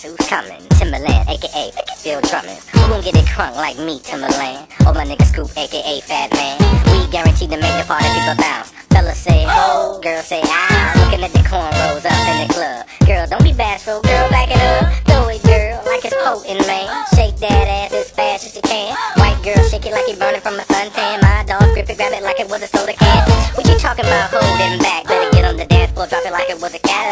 coming. Timbaland, aka Bill Drummond. Who gon' get it crunk like me, Timbaland? Or my nigga Scoop, aka Fatman. We guaranteed to make the party people bounce. Fellas say ho, girls say ah. Looking at the cornrows up in the club. Girl, don't be bashful, girl, back it up. Throw it, girl, like it's potent, man. Shake that ass as fast as you can. White girl, shake it like you burning from a suntan. My dog grip it, grab it like it was a soda can. What you talking about holding back? Better get on the dance floor, drop it like it was a Cadillac.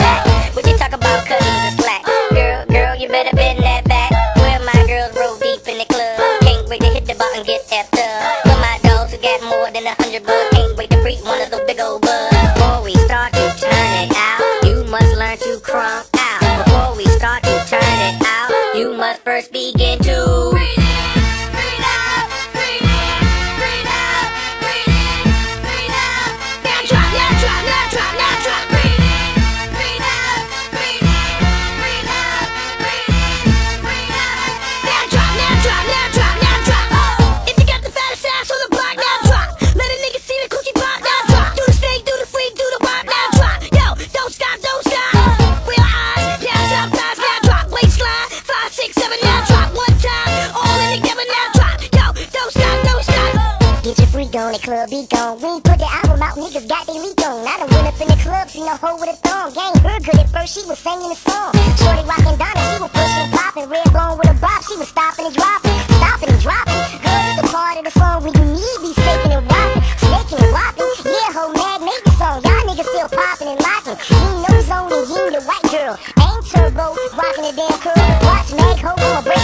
Got more than a hundred bucks. Can't wait to freak one of those big old bugs. Before we start to turn it out, you must learn to crunk out. Before we start to turn it out, you must first begin club gone. We put the album out, niggas got they leak on. I done went up in the club, seen a hoe with a thong. Gang her good at first, she was singing a song. Shorty rockin' Donna, she was pushing and popping. Red bone with a bop, she was stopping and dropping, stopping and dropping. Girl, it's the part of the song you need be snaking and whopping, snaking and whopping. Yeah, hoe mad, make the song. Y'all niggas still popping and locking. He no zone he the white girl. Ain't turbo, rocking the damn curl. Watch Meg, hoe, I'ma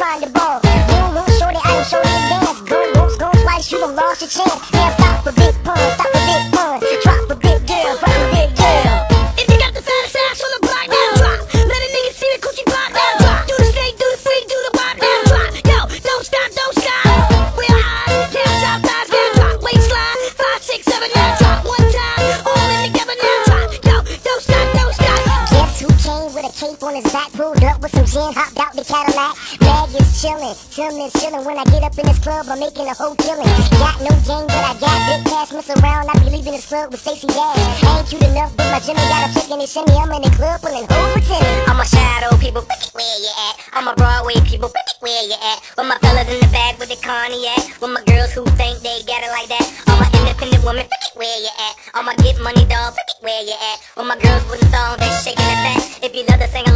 hand trying to ball. Boom, boom, shorty, I done showed you dance. Go, once, go twice, you done lost your chance. Now stop a big pun, stop Chillin', chillin'. When I get up in this club, I'm making a whole killing. Got no game, but I got big cash. Mess around, I be leaving this club with Stacey Dash. Ain't cute enough, but my Jimmy got a chick his shimmy. I'm in the club pulling over ten. I'm a shadow people, pick it where you at? I'm a Broadway people, pick it where you at? With my fellas in the bag with the cognac. With my girls who think they got it like that. I'm an independent woman, where you at? I'm a get money dog, pick it where you at? With my girls with the thong, they shaking it back. If you love to sing